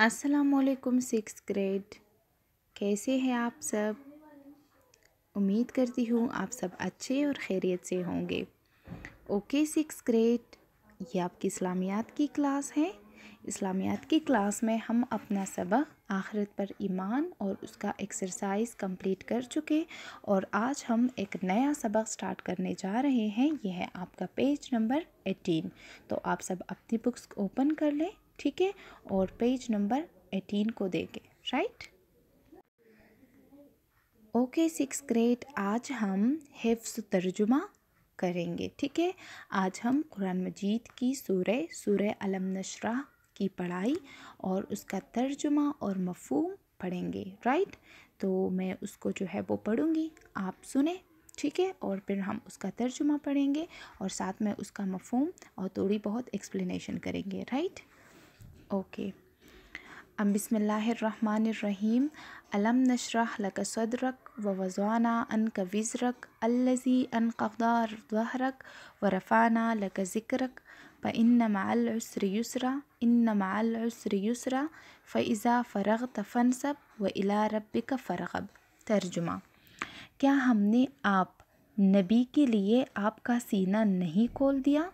असलकुम six grade कैसे हैं आप सब? उम्मीद करती हूँ आप सब अच्छे और खैरियत से होंगे। ओके सिक्स ग्रेड ये आपकी इस्लामियात की क्लास है। इस्लामियात की क्लास में हम अपना सबक आखिरत पर ईमान और उसका एक्सरसाइज कंप्लीट कर चुके और आज हम एक नया सबक स्टार्ट करने जा रहे हैं। यह है आपका पेज नंबर एटीन तो आप सब अपनी बुक्स ओपन कर लें। ठीक है? और पेज नंबर एटीन को देंगे राइट ओके सिक्स ग्रेड आज हम हिफ्स तर्जुमा करेंगे, ठीक है? आज हम कुरान मजीद की सूरह सूरह अलम नशरा की पढ़ाई और उसका तर्जुमा और मफहूम पढ़ेंगे राइट तो मैं उसको जो है वो पढ़ूँगी, आप सुने, ठीक है? और फिर हम उसका तर्जुमा पढ़ेंगे और साथ में उसका मफहूम और थोड़ी बहुत एक्सप्लेनेशन करेंगे राइट ओके अब बिसमीम अलम नशरह लक सदरक व वज़ाना अन का विज़रक अल्लज़ी अन कफ़दार दहरक व रफ़ाना लक ज़िक्रक फ़ इन मालसर युसरा इन मालसर युसरा फ़इज़ा फ़रग़ फ़नसब व इला रब्बिक फ़रग़ब तर्जुमा क्या हमने आप नबी के लिए आपका सीना नहीं खोल दिया?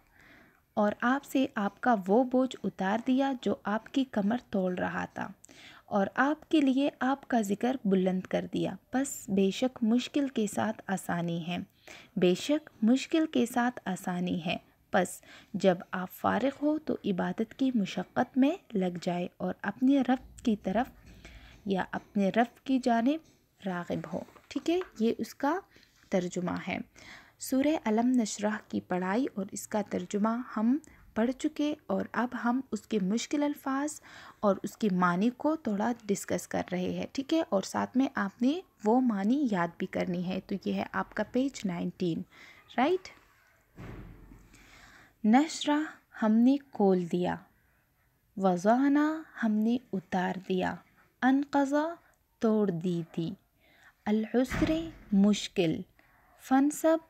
और आपसे आपका वो बोझ उतार दिया जो आपकी कमर तोड़ रहा था और आपके लिए आपका ज़िक्र बुलंद कर दिया। बस बेशक मुश्किल के साथ आसानी है। बेशक मुश्किल के साथ आसानी है। बस जब आप फारग हो तो इबादत की मुशक्क़त में लग जाए और अपने रब की तरफ़ या अपने रब की जानब रागब हो। ठीक है? ये उसका तर्जुमा है। सूर्य अलम नशरह की पढ़ाई और इसका तर्जुमा हम पढ़ चुके और अब हम उसके मुश्किल अल्फाज और उसके मानी को थोड़ा डिस्कस कर रहे हैं, ठीक है? और साथ में आपने वो मानी याद भी करनी है तो ये है आपका पेज नाइनटीन, राइट? नशरा हमने खोल दिया, वजाना हमने उतार दिया, अनकज़ा तोड़ दी थी अलसरे मुश्किल, फनसब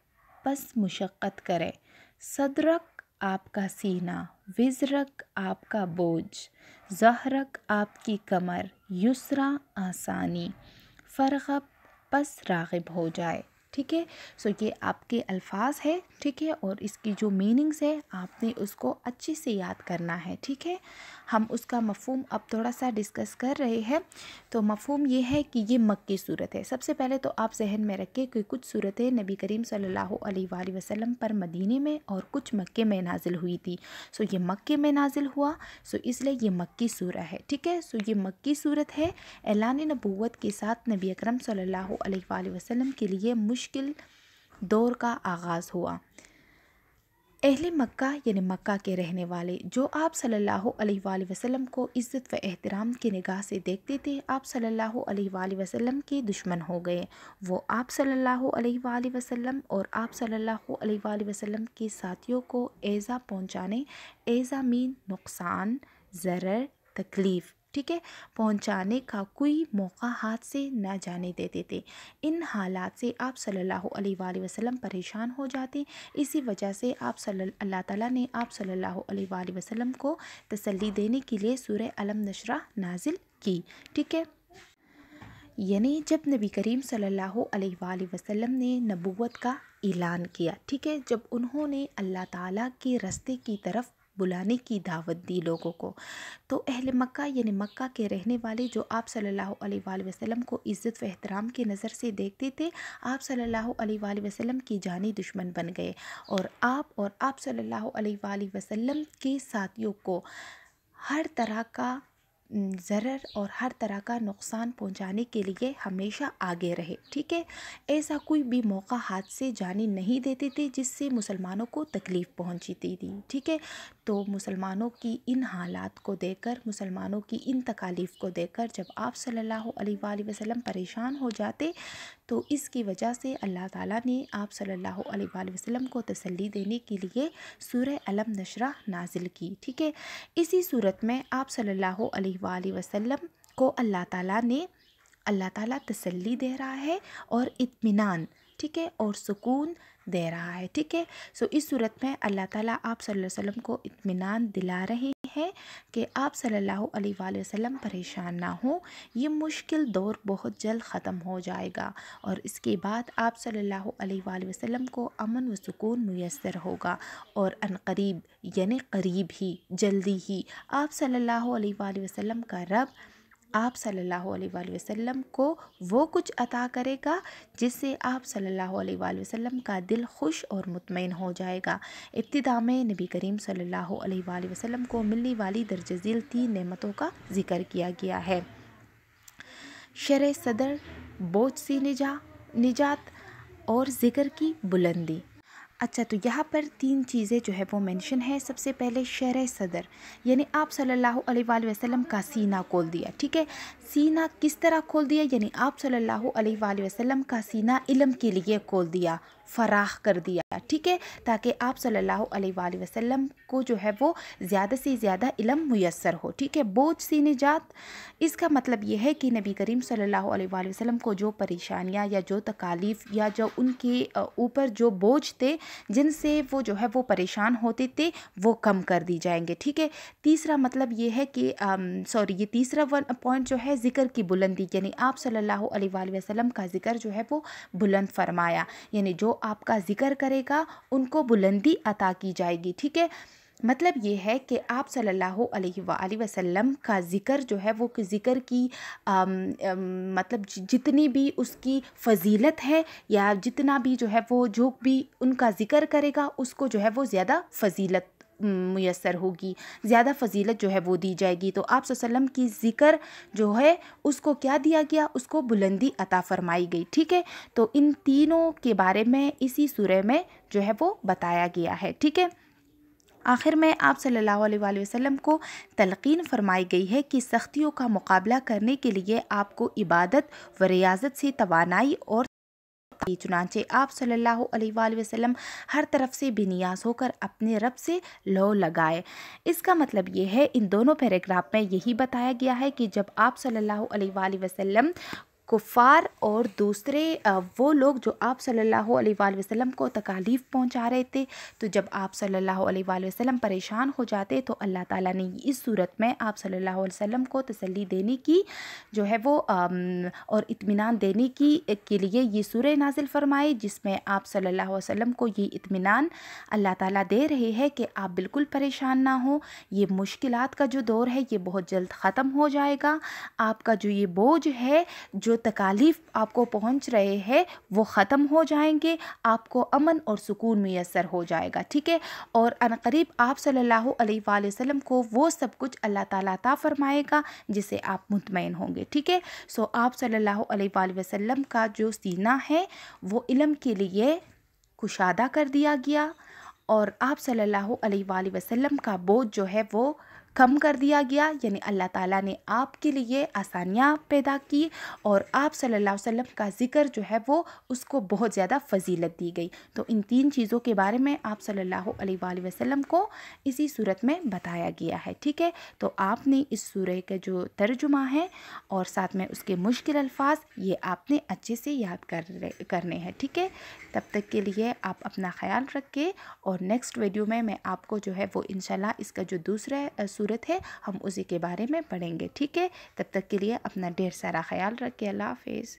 बस मुशक्क़त करें। सदरक आपका सीना, विजरक आपका बोझ, जहरक आपकी कमर, युसरा आसानी। फ़रगब पस रागब हो जाए। ठीक है? सो ये आपके अल्फाज है, ठीक है? और इसकी जो मीनिंग्स है, आपने उसको अच्छे से याद करना है, ठीक है? हम उसका मफहम अब थोड़ा सा डिस्कस कर रहे हैं। तो मफहम ये है कि ये मक्की सूरत है। सबसे पहले तो आप जहन में रखें कि कुछ सूरतें नबी करीम सल्लल्लाहु अलैहि वसल्लम पर मदीने में और कुछ मक्के में नाजिल हुई थी। सो ये मक्के में नाजिल हुआ। सो इसलिए ये मक्की सूरह है, ठीक है? सो ये मक्की सूरत है। ऐलान नबूत के साथ नबी अकरम सल्लल्लाहु अलैहि वसल्लम के लिए मुश्किल दौर का आगाज़ हुआ। अहले मक्का यानी मक्का के रहने वाले जो आप सल्लल्लाहु अलैहि वसल्लम को इज़्ज़त व एहतराम की निगाह से देखते थे, आप सल्लल्लाहु अलैहि वसल्लम के दुश्मन हो गए। वो आप सल्लल्लाहु अलैहि वसल्लम और आप सल्लल्लाहु अलैहि वसल्लम के साथियों को ऐज़ा पहुँचाने, ऐज़ा मीन नुकसान ज़र तकलीफ़ ठीक है, पहुँचाने का कोई मौका हाथ से न जाने देते। थे इन हालात से आप सल्लल्लाहु अलैहि वसल्लम परेशान हो जाते। इसी वजह से आप अल्लाह ताला ने आप सल्लल्लाहु अलैहि वसल्लम को तसल्ली देने के लिए सूर्य अलम नशरा नाजिल की, ठीक है? यानी जब नबी करीम सल्लल्लाहु अलैहि वसल्लम ने नबूवत का ऐलान किया, ठीक है? जब उन्होंने अल्लाह ताला के रस्ते की तरफ़ बुलाने की दावत दी लोगों को। तो अहल मक्का यानी मक्का के रहने वाले जो आप सल्लल्लाहु अलैहि वसल्लम को इज़्ज़त व एहतराम की नज़र से देखते थे, आप सल्लल्लाहु अलैहि वसल्लम की जानी दुश्मन बन गए। और आप और आप सल्लल्लाहु अलैहि वसल्लम के साथियों को हर तरह का ज़रर और हर तरह का नुकसान पहुँचाने के लिए हमेशा आगे रहे, ठीक है? ऐसा कोई भी मौका हाथ से जाने नहीं देते थे, जिससे मुसलमानों को तकलीफ़ पहुँचती थी, ठीक है? तो मुसलमानों की इन हालात को देखकर, मुसलमानों की इन तकालीफ़ को देखकर जब आप सल्लल्लाहु अलैहि वसल्लम परेशान हो जाते तो इसकी वजह से अल्लाह ताला ने आप सल्लल्लाहु अलैहि वसल्लम को तसल्ली देने के लिए सूरह अलम नशरा नाजिल की, ठीक है? इसी सूरत में आप सल्लल्लाहु अलैहि वसल्लम को अल्लाह ताला ने, अल्लाह ताला तसल्ली दे रहा है और इत्मीनान ठीक है, और सुकून दे रहा है, ठीक है? सो इस सूरत में अल्लाह ताला आप सल्लल्लाहु अलैहि वसल्लम को इत्मीनान दिला रहे हैं कि आप सल्लल्लाहु अलैहि वसल्लम परेशान ना हो। ये मुश्किल दौर बहुत जल्द ख़त्म हो जाएगा और इसके बाद आप सल्लल्लाहु अलैहि वसल्लम को अमन व सुकून मैसर होगा और अनकरीब यानी करीब ही, जल्दी ही आप सल्लल्लाहु अलैहि वसल्लम का रब आप सल्लल्लाहु अलैहि वसल्लम को वो कुछ अता करेगा जिससे आप सल्लल्लाहु अलैहि वसल्लम का दिल खुश और मुतमिन हो जाएगा। इब्तिदा में नबी करीम सल्लल्लाहु अलैहि वसल्लम को मिलने वाली दर्जजील तीन नेमतों का ज़िक्र किया गया है। शर सदर, बोझ सी निजा, निजात और ज़िक्र की बुलंदी। अच्छा तो यहाँ पर तीन चीज़ें जो है वो मेंशन है। सबसे पहले शर सदर, यानी आप सल्लल्लाहु अलैहि वसल्लम का सीना खोल दिया, ठीक है? सीना किस तरह खोल दिया? यानी आप सल्लल्लाहु अलैहि वसल्लम का सीना इलम के लिए खोल दिया, फराह कर दिया। ठीक है? ताकि आप सल्लल्लाहु अलैहि वसल्लम को जो है वो ज़्यादा से ज़्यादा इलम मैसर हो। ठीक है? बोझ सी निजात। इसका मतलब यह है कि नबी करीम सल्लल्लाहु अलैहि वसल्लम को जो परेशानियाँ या जो तकालीफ या जो उनके ऊपर जो बोझ थे, जिनसे वो जो है वो परेशान होते थे, वो कम कर दी जाएँगे। ठीक है? तीसरा मतलब ये है कि सॉरी, ये तीसरा पॉइंट जो है ज़िक्र की बुलंदी। यानी आप सल्लल्लाहु अलैहि वसल्लम का ज़िक्र जो है वो बुलंद फरमाया। यानी जो आपका ज़िक्र करेगा उनको बुलंदी अता की जाएगी ठीक है? मतलब ये है कि आप सल्लल्लाहु अलैहि वसल्लम का ज़िक्र जो है वो ज़िक्र की आम, आम, मतलब जितनी भी उसकी फ़जीलत है या जितना भी जो है वो जो भी उनका ज़िक्र करेगा उसको जो है वो ज़्यादा फ़जीलत मैसर होगी। ज़्यादा फजीलत जो है वो दी जाएगी। तो आप वसल्लम की ज़िक्र जो है, उसको क्या दिया गया? उसको बुलंदी अता फरमाई गई। ठीक है? तो इन तीनों के बारे में इसी सूर्य में जो है वो बताया गया है। ठीक है? आखिर में आप सल्लल्लाहु अलैहि वसल्लम को तलकीन फरमाई गई है कि सख्तियों का मुकाबला करने के लिए आपको इबादत व रियाजत से तोानाई और चुनाचे आप सल्लल्लाहु अलैहि वसल्लम हर तरफ़ से बेनियाज होकर अपने रब से लो लगाए। इसका मतलब ये है, इन दोनों पैराग्राफ में यही बताया गया है कि जब आप सल्लल्लाहु अलैहि वसल्लम कुफ़ार और दूसरे वो लोग जो आप सल्लल्लाहु अलैहि वसल्लम को तकालीफ़ पहुँचा रहे थे तो जब आप सल्लल्लाहु अलैहि वसल्लम परेशान हो जाते तो अल्लाह ताला ने इस सूरत में आप सल्लल्लाहु अलैहि वसल्लम को तसल्ली देने की जो है वो और इत्मीनान देने की, के लिए ये सूर नाजिल फरमाए, जिसमें आप सल्लल्लाहु अलैहि वसल्लम को ये इत्मीनान अल्लाह ताला दे रहे हैं कि आप बिल्कुल परेशान ना हो। ये मुश्किल का जो दौर है, ये बहुत जल्द ख़त्म हो जाएगा। आपका जो ये बोझ है, जो तकालीफ आपको पहुँच रहे हैं, वो ख़त्म हो जाएँगे, आपको अमन और सुकून मैसर हो जाएगा, ठीक है? और अनकरीब आप सल्लल्लाहु अलैहि वसल्लम को वो सब कुछ अल्लाह ताला ता फरमाएगा, जिसे आप मुतमिन होंगे, ठीक है? सो आप सल्लल्लाहु अलैहि वसल्लम का जो सीना है, वो इलम के लिए कुशादा कर दिया गया, और आप सल्लल्लाहु अलैहि वसल्लम का बोझ जो है, वो कम कर दिया गया, यानी अल्लाह ताला ने आपके लिए आसानियाँ पैदा की और आप सल्लल्लाहु अलैहि वसल्लम का ज़िक्र जो है वो उसको बहुत ज़्यादा फजीलत दी गई। तो इन तीन चीज़ों के बारे में आप सल्लल्लाहु अलैहि वसल्लम को इसी सूरत में बताया गया है, ठीक है? तो आपने इस सूर्य का जो तर्जुमा है और साथ में उसके मुश्किल अल्फाज, ये आपने अच्छे से याद कर करने हैं, ठीक है? तब तक के लिए आप अपना ख्याल रखें और नेक्स्ट वीडियो में मैं आपको जो है वो इनशाला इसका जो दूसरा सूरत है, हम उसी के बारे में पढ़ेंगे, ठीक है? तब तक के लिए अपना ढेर सारा ख्याल रखें अल्लाह हाफिज़।